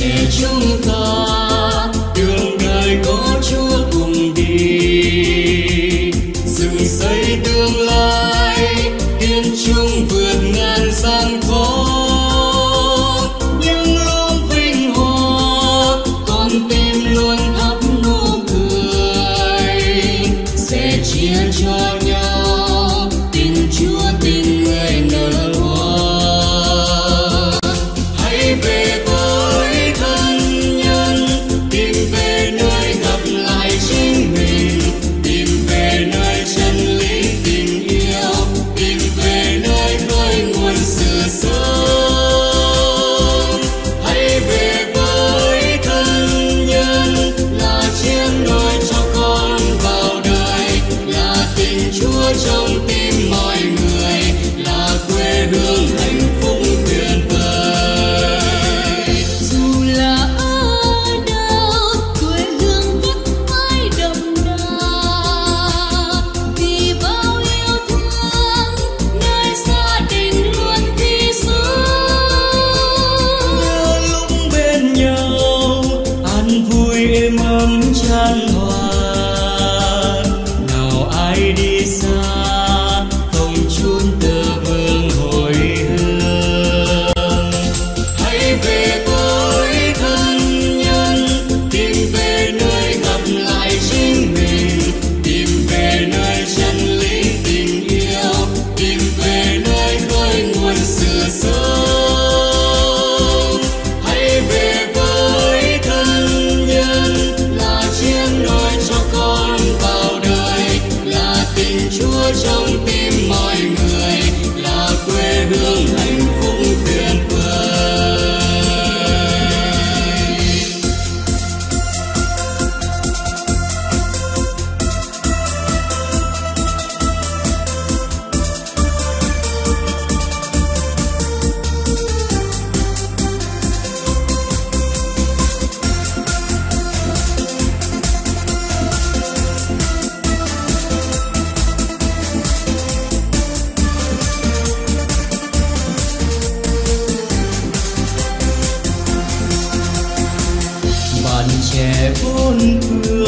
sẽ chúng ta đường đời có chúa cùng đi. Dựng xây trong tim mọi người là quê hương này trẻ buồn cười